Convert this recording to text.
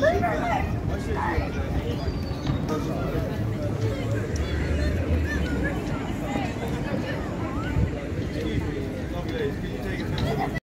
Leave her